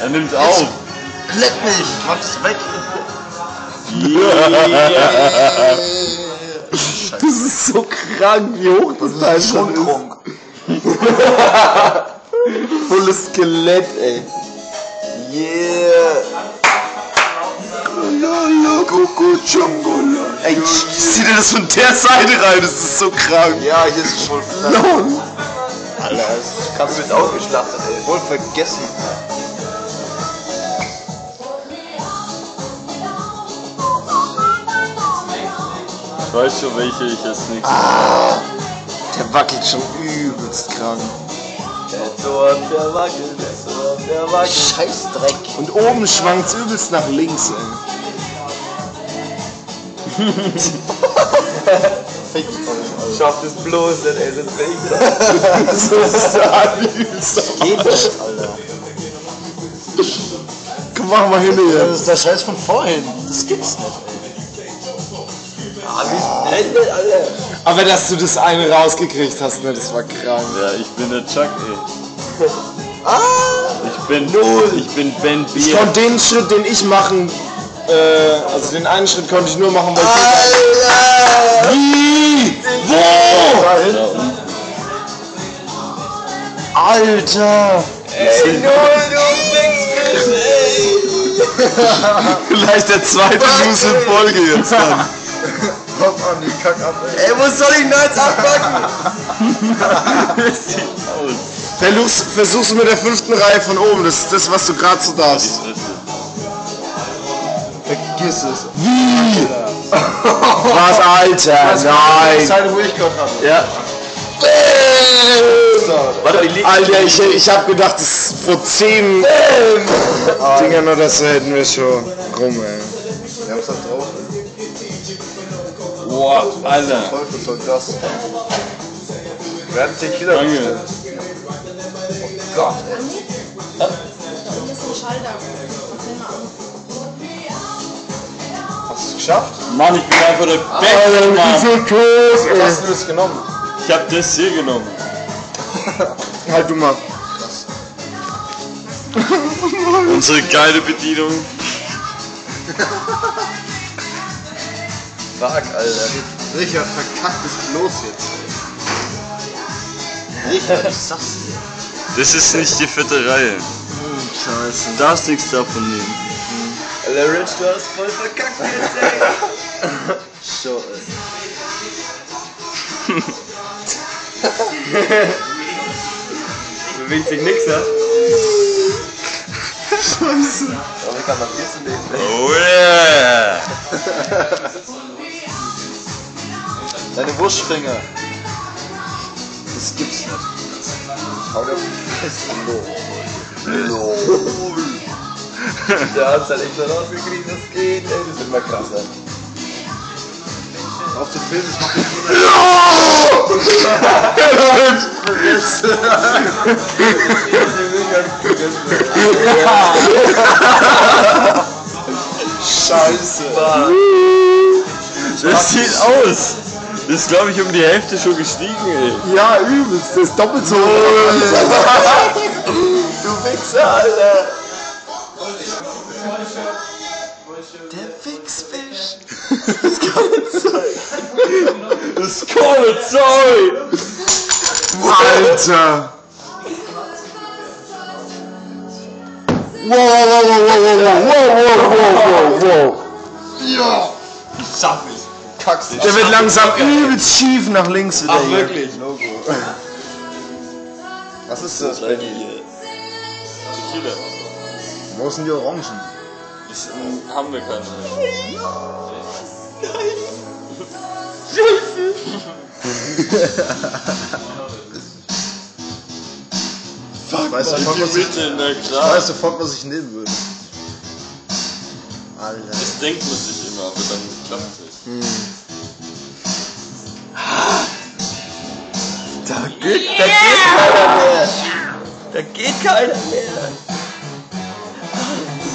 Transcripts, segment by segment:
Er nimmt auf. Leck mich! Mach's weg! Das ist so krank, wie hoch das Teil schon ist. Kronk. Volles Skelett, ey. Yeah! Ey, zieh dir das von der Seite rein, das ist so krank. Ja, hier ist es voll flatt. Lol. Alter, das kannst du jetzt ausgeschlachtet, ey. Voll vergessen. Weiß schon, welche ich als nächstes. Der wackelt schon übelst krank. Der Tor, der wackelt, der Tor, der wackelt. Scheißdreck. Und oben schwankt's übelst nach links, ey. Schafft es bloß nicht, ey, sonst wär ich Das ist übelst. Geht nicht, Alter. Komm, mach mal hin hier. Das ist der Scheiß von vorhin. Das gibt's nicht, Aber dass du das eine rausgekriegt hast, ne, das war krank. Ja, ich bin der Chuck, ey. Ah! Ich bin Ich bin Ben Ich Bier. konnte den Schritt, den ich machen, äh, also den einen Schritt konnte ich nur machen, weil ich... Alter! Wie? Wo? Da hinten. Alter! Ey, null, du! Vielleicht der zweite News in Folge jetzt dann. Komm an, die Kack ab, ey. Ey, wo soll ich jetzt abpacken? Versuch's, versuch's mit der fünften Reihe von oben, das ist das, was du gerade so darfst. Vergiss es. Wie? Was, Alter? Die Nein! Seite, wo ich gerade hatte. Ja. So, Warte. Alter, ich, ich hab gedacht, das vor zehn Dingern oder so hätten wir schon rum, ey. wir haben's halt drauf. Boah, Alter. Teufel soll das. Werden sich wieder Danke. bestellen. Oh Gott, ey. Ein. Hast du es geschafft? Mann, ich bin einfach der Beste, Alter, wie Mann. viel Kurs, Wie hast ey. du das genommen? Ich hab das hier genommen. Halt du mal. Unsere geile Bedienung. Fuck, Alter. Richard, verkackt es bloß jetzt. Richard, ich sag's dir. Das ist nicht die vierte Reihe. Scheiße. Du darfst nichts davon nehmen. Alter, Rich, du hast voll verkackt jetzt, ey. so, ey. Bewegt sich nix, ne? Scheiße. Aber kann man viel zu nehmen. Oh yeah! Deine Wurstfinger. Das gibt's nicht. Hau dir auf die Fresse. LOL. Der hat's halt echt so rausgekriegt, das geht, ey. Das ist immer krasser. Auf den Film, das macht Scheiße. Das sieht aus. Das ist, glaube ich, um die Hälfte schon gestiegen, ey. Ja, übelst. Das ist doppelt so. Du Wichser, Alter. Der Wichsfisch. Das kann sein! Alter. Wow, wow, wow, wow, wow, wow, wow, wow, wow. Ja. Ich schaff es. Kackst Der wird langsam übelst schief nach links wieder. Ach, hier. wirklich? Logo. Was ist das, Benny? Tequila. Wo sind die Orangen? Das haben wir keine. Fuck, weißt du, sofort, was ich, weiß sofort, was ich nehmen würde. Alter. Das denkt man sich immer, aber dann klappt es. Da geht, da geht keiner mehr. Da geht keiner mehr.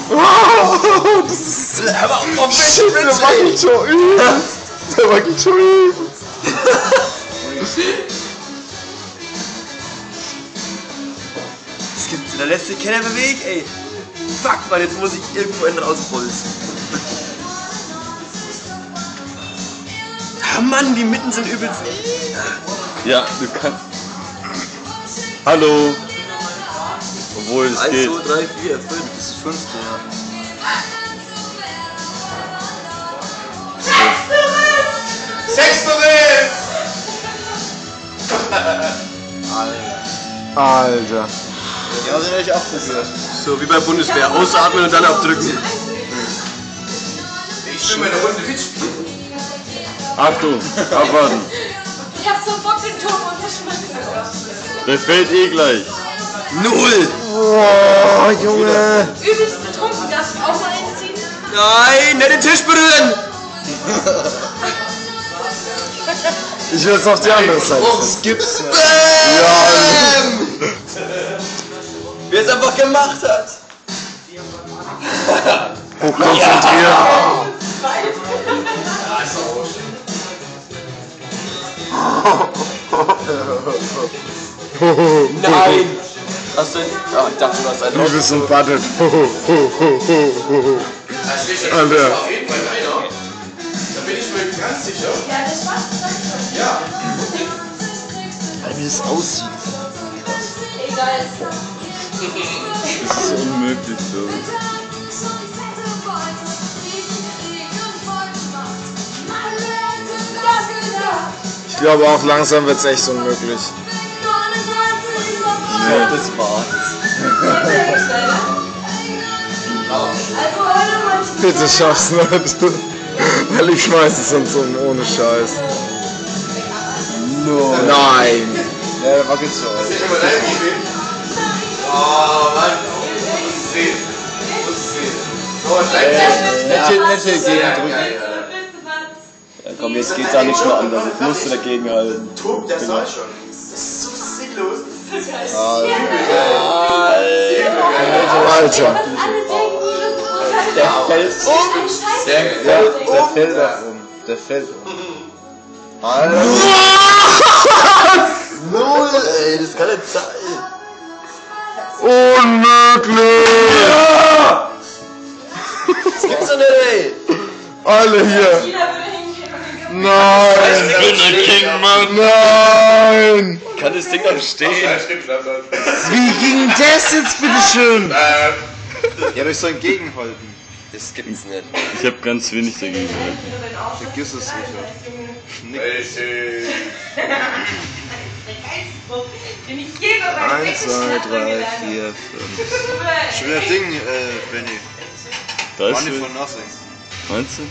Oh, das ist Aber auf Shit, der wackelt schon übelst. Der wackelt schon übelst. Es gibt, sich keiner bewegen, ey. Fuck, Mann, jetzt muss ich irgendwo einen rausbolzen. Ah, Mann, die Mitten sind übelst. Ja, du kannst. Hallo. Obwohl es 1, geht. 2, 3, 4, 5. Das ist fünfte, ja. Alter. Ja, den hätte ich auch probiert. So, wie bei Bundeswehr. Ausatmen und dann abdrücken. Achtung, abwarten. Ich hab so Bock, den Turm unterschmeißen. Der fällt eh gleich. Null! Boah, Junge. Übelst betrunken, darfst du auch mal einziehen? Nein, nicht den Tisch berühren! Ich will jetzt auf die andere Seite. Das gibt's nicht. Ja, Wer es einfach gemacht hat. hochkonzentriert. Nein! Hast du einen? Ja, ich dachte, du hast einen Du bist umbattet. Alter. Ja, das war's. Ja. Wie es aussieht. Egal. Das ist unmöglich so. Glaube auch langsam wird's echt unmöglich. Das war's. Bitte schaff's nicht. Weil ich schmeiß es sonst um, ohne Scheiß. No. Nein. Ja, der wackelt so. Nette, nette Gegend drücken. Ja, komm, jetzt geht's auch nicht mehr anders. Jetzt musst du dagegen halten. Tob, das war schon. Das ist so sinnlos. Alter. Der fällt um. Der, Ja, der fällt da um. Der fällt um. Alter. Null, ey, das kann nicht sein. Unmöglich. Das gibt's doch nicht, ey. Alle hier. Nein. Ich bin der King, Mann. Nein. Kann das Ding doch stehen? Wie ging das jetzt bitteschön? Ja, durch so ein Gegenhalten. Das gibt's nicht. Ich habe ganz wenig dagegen gehalten. Vergiss es meinem 1, 2, 3, 4, 5. Schöner Ding, äh, Benny. Da ist Money for nothing. Meinst du?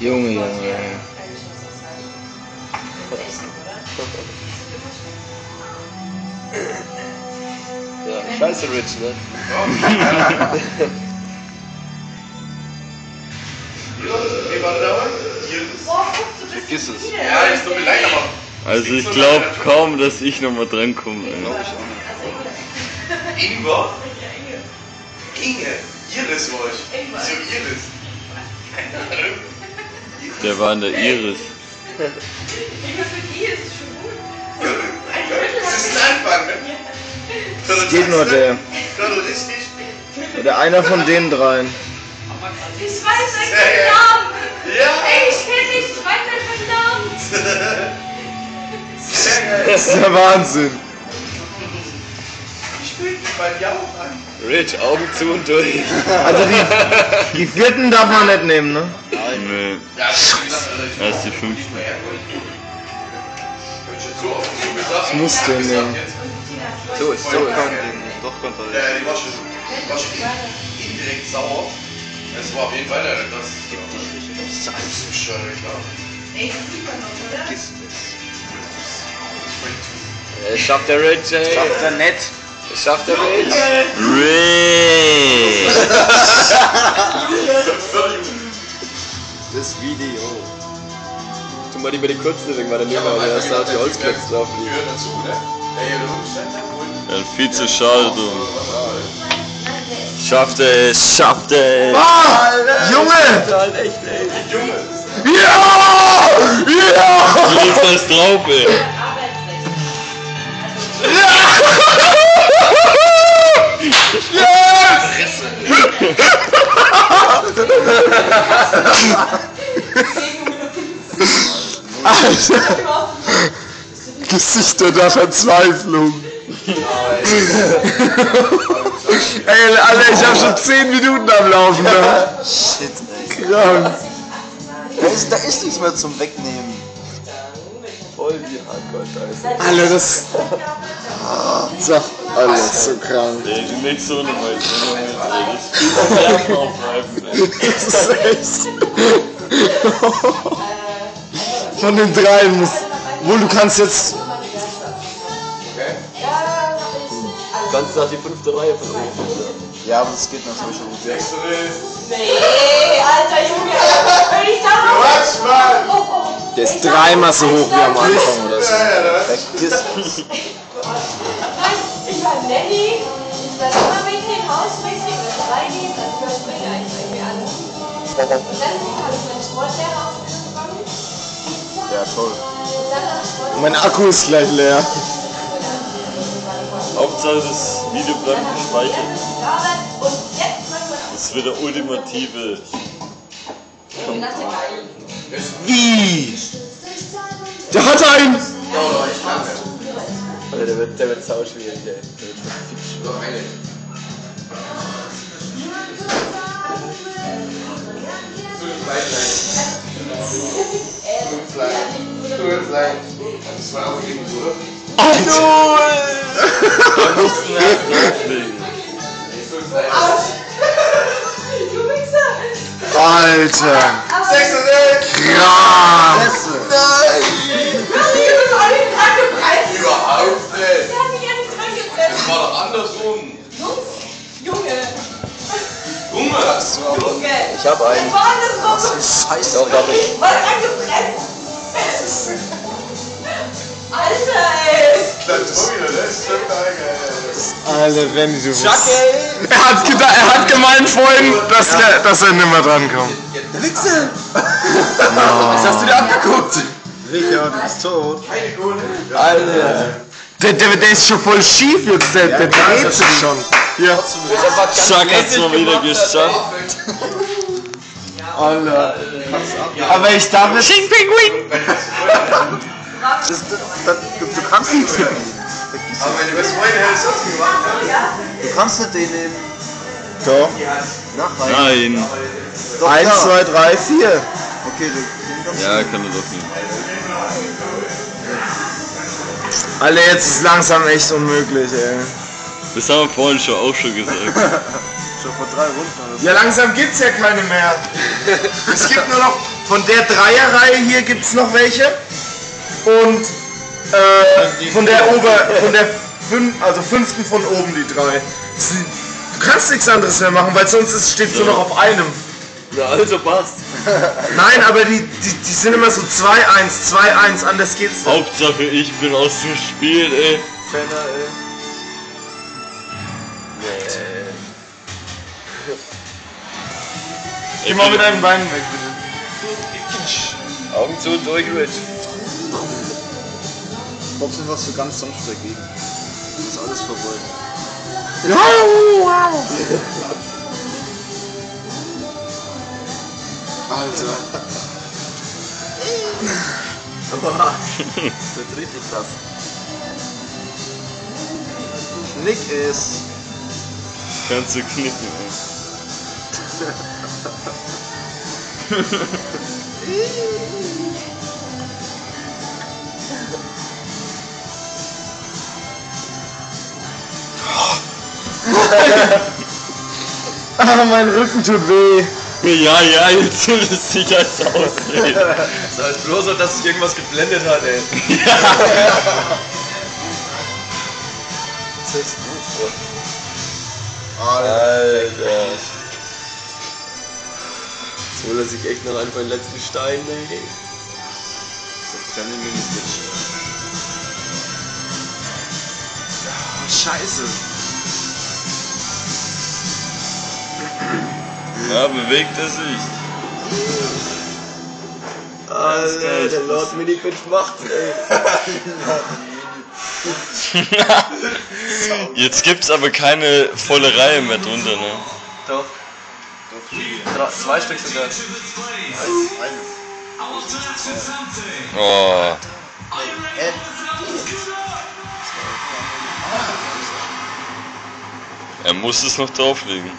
Junge, Junge. Ja, scheiße Rich, ne? Vergiss es. Ja, ist tut mir leid, aber. Also ich glaube kaum, dass ich nochmal drankomme. ey. Glaub ich auch nicht. Ingwer? Inge. Iris war ich. Wieso Iris? Der war in der Iris. Das ist ein Anfang, ne? Es geht nur der. Oder einer von den dreien. Ich weiß nicht den Namen. Ja. Ey, ich kenn dich, ich weiß nicht den Namen. Das ist der Wahnsinn. Ich spiele bei dir auch an. Rich, Augen zu und durch. Also die, die vierten darf man nicht nehmen, ne? Nee, Ja, das das ist die fünfte. Ich muss den nehmen. So, ist so ist Doch, konnte er Äh, die war schon, war schon indirekt sauer. Es war auf jeden Fall äh, das. Gibt dich nicht. Das ist alles so schön, klar. Es schafft der Rich, ey. Schafft er nicht. Es schafft der Rich. Ray! Das Video. Tu mal die mit den kurzen weil nehmen wir ja erst da die Holzklötze drauf liegen. Gehört dazu, ne? Ja, viel zu schade drum. Schafft er es, schafft er es. Ah! Junge! Echt, ey. Ja! Ja! Du das drauf, ey. Alter, Gesichter der Verzweiflung. Ey, Alter, ich hab schon 10 Minuten am Laufen. Ne? Shit, ey. Krank. Da ist, da ist nichts mehr zum Wegnehmen. Voll die Hardcore-Scheiße. Alter, das. So, alles so krank. Ey, legst so eine Weise. Ey, das ist aufreifen, ey. Das ist echt. Von den dreien muss. Wohl, du kannst jetzt. Du kannst nach die fünfte Reihe von oben. Ja, aber das geht natürlich schon gut. Nächste. Nee, alter Junge. Wenn ich da noch... Quatsch, Mann! Oh, oh. Der ist dreimal so hoch wie am Anfang Vergiss ich war Nanny. Ich werde immer mit dem Haus wechseln und reingehen und überspringe eigentlich irgendwie alles. Und dann habe ich meinen Sportlehrer ausgefangen. Ja, toll. Ich Mein Akku ist gleich leer. Hauptsache das Video bleibt gespeichert. Das wird der ultimative. Wie? Der hat einen! Alter, der wird, der wird sauschwierig, ey. Der wird fix Noch eine. Das war auch oder? Drauflegen. Fünf Line. Du Wichser! Alter! Ich hab einen. Das war andersrum! Scheiße. Doch, hab ich. Dran gepresst! Alter, ey! Ist ist. Alter, wenn du bist. Er hat, gedacht, er hat gemeint vorhin, dass, er, dass er nicht mehr drankommt. Wichse! Was hast du dir abgeguckt? Richard ist tot. Keine Kohle. Alter. Der, der, der ist schon voll schief jetzt, der, der dreht sich schon. Ja. Chuck hat's mal wieder geschafft. Alter. Aber ich darf jetzt. Xing Ping Wing! Das, das, das, du, du kannst nichts mit Aber meine beste Freundin hätte es auch gemacht. Du kannst nicht den nehmen. Doch. Nachreichen. Nein. Doch, Eins, klar. zwei, drei, vier. Okay, du, den kannst Ja, kann er doch nicht. Alter, jetzt ist langsam echt unmöglich, ey. Das haben wir vorhin schon auch schon gesagt. schon vor drei Runden oder so. Ja, langsam gibt's ja keine mehr. Es gibt nur noch, von der Dreierreihe hier gibt's noch welche. Und äh, von der Ober, von der fün, also fünften von oben die drei. Du kannst nichts anderes mehr machen, weil sonst ist, steht nur noch auf einem. Na, also passt. Nein, aber die, die, die sind immer so 2-1, 2-1, anders geht's nicht. Hauptsache ich bin aus dem Spiel, ey. Penner, ey. Geh mal mit deinen Beinen weg, bitte. Augen zu und durch mit. Trotzdem was du ganz sanft dagegen. Das ist alles vorbei. Alter. Das wird richtig krass. Nick ist. Kannst du knicken, ey. Ah, mein Rücken tut weh. Ja, ja, jetzt soll es sich als ausreden. Das heißt bloß noch, dass sich irgendwas geblendet hat, ey. Das ist gut, Alter. Holt er sich echt noch einfach den letzten Stein, ey. Kann ich mir nicht mitschreiben. Scheiße. Ja, bewegt er sich. Alter, der Lord Minifitch macht's, ey. Jetzt gibt's aber keine volle Reihe mehr drunter, ne? Doch. Zwei, zwei Stück sogar. Oh. Er muss es noch drauflegen.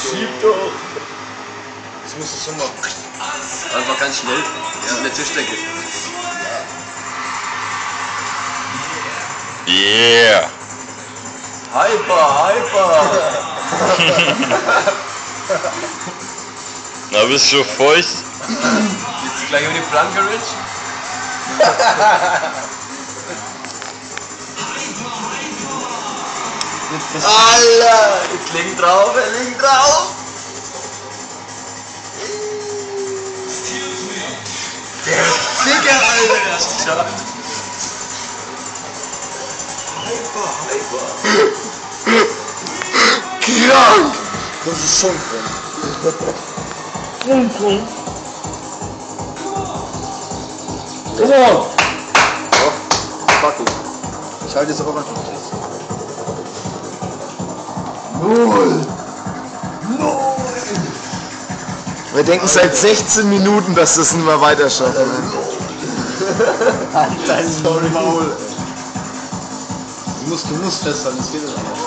Schieb doch. Das musst du so machen. Einfach ganz schnell. Ja. In der Tischdecke. Yeah! Hyper, hyper! Na, bist du feucht? Jetzt gleich über die Flanke, Rich. Alter! Jetzt liegen drauf, er drauf! Digga, Alter! Der ist geschafft. Krank! Das ist schon krank. Come on! Packung. Ich halte jetzt auch einfach fest. Null! Null! Wir denken seit 16 Minuten, dass das nicht mehr weiter schaffen. Dein Sorry Maul. Du musst, du musst festhalten, das geht nicht anders.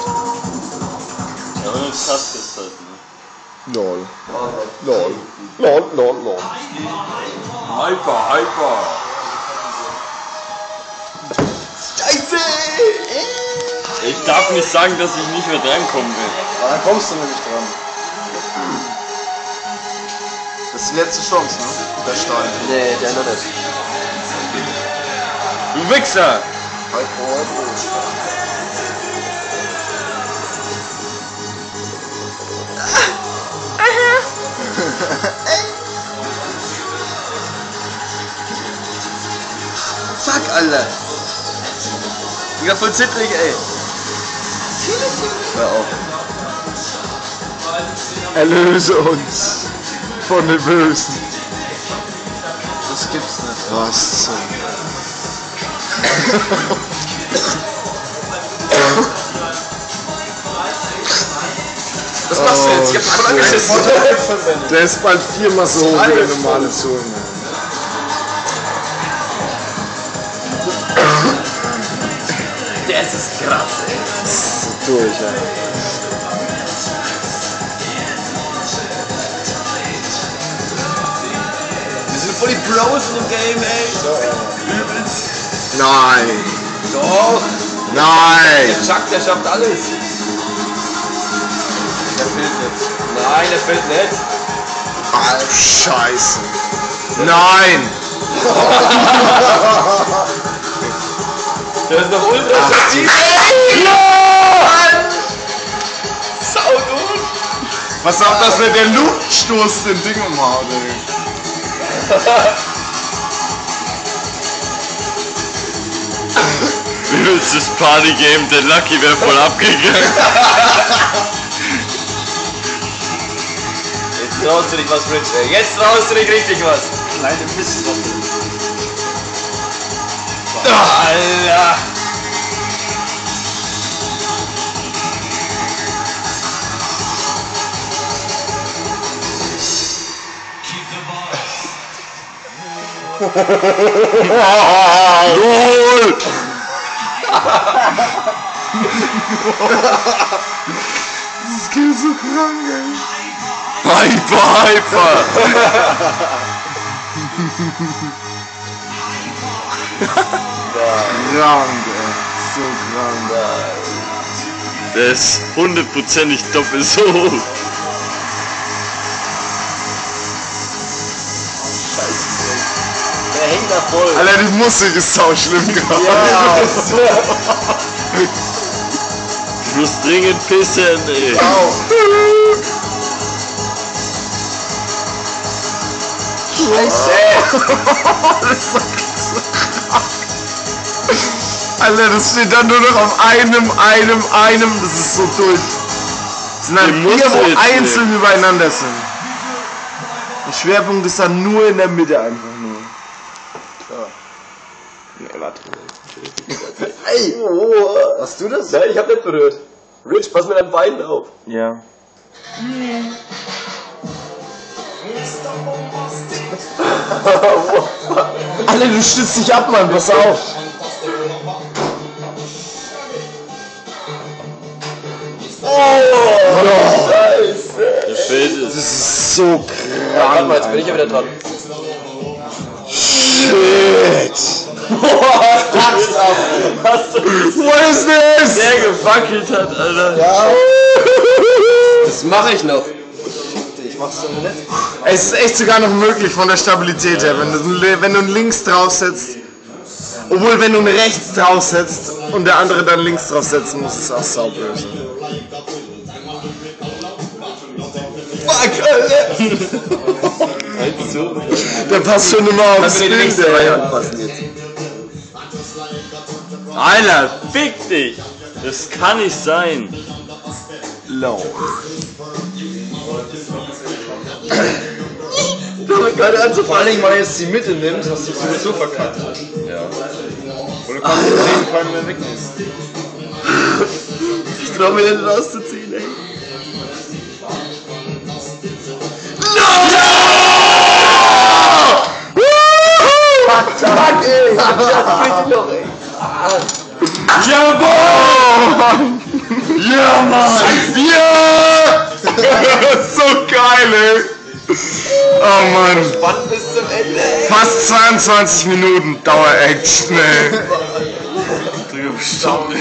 Ja, wenn du es hast, ist halt, ne? Lol. Lol. Lol, lol, lol. Hyper, hyper! Ich darf nicht sagen, dass ich nicht mehr drankommen will. Aber dann kommst du nämlich dran. Das ist die letzte Chance, ne? Der Stein. Nee, der noch nicht. Du Wichser! Halb pro, pro. Fuck, Alter! Digga, voll zittrig, ey! Hör auf. Erlöse uns von den Bösen. Das gibt's nicht. Was zum... Was machst du jetzt? Ich hab voll angeschissen! Der ist bald viermal so hoch wie der normale Zone. Der ist krass, ey! So durch, ja. Wir sind voll die Bros in dem Game, ey! Übelst! Nein! Doch! Nein! Der Chuck, der schafft alles! Jetzt. Nein, der fällt nicht! Ach, Scheiße. Nein! Der ist noch ultra stabil! Sau gut! Was auch, dass mir der Luftstoß den Ding umhaut, ey. Übelstes Partygame, der Lucky wäre voll abgegangen. traust du dich was, Rich, ey! Jetzt traust du dich richtig was! Kleine Mistwoche. Alter! LOL! Das ist so krank, ey. Hyper, hyper! Krank, ey. So krank. Der ist hundertprozentig doppelt so hoch. Der hängt da voll! Alter, die Musik ist sau schlimm gerade. Ja. Ich muss dringend pissen, ey. Alter, das steht dann nur noch auf einem, einem, einem. Das ist so durch. Das sind halt musst vier, wo einzeln übereinander sind. Der Schwerpunkt ist dann nur in der Mitte einfach nur. Klar. Nee, warte. Ey! Hast du das? Nein, ich hab nicht berührt. Rich, pass mit deinem Bein auf. Ja. Alle, du stützt dich ab, Mann, pass auf. Der Feld ist. Das ist so Warte krank. mal, jetzt bin ich ja wieder dran. Shit. What is this? Der gewackelt hat, Alter. Das mache ich noch. Ich mach's doch nicht. Es ist echt sogar noch möglich von der Stabilität her, wenn du, wenn du einen links draufsetzt. Obwohl, wenn du einen rechts draufsetzt und der andere dann links draufsetzen muss, ist es auch sauböse. Fuck, Alter! Der passt schon immer aufs Bild, nächste Reihe ey. anpassen jetzt? Alter, fick dich! Das kann nicht sein. Low. Gerade anzufangen. Vor allen Dingen, weil jetzt die Mitte nimmt, hast du sowieso verkackt. Ja. Und du kannst den Regen keinen mehr wegnehmen. Ich trau mir nicht rauszuziehen, ey. Jawohl! Ja, Mann! Ja! so geil, ey! Oh Mann! Spannend bis zum Ende. Fast 22 Minuten Dauer-Action, ey! Bestimmt.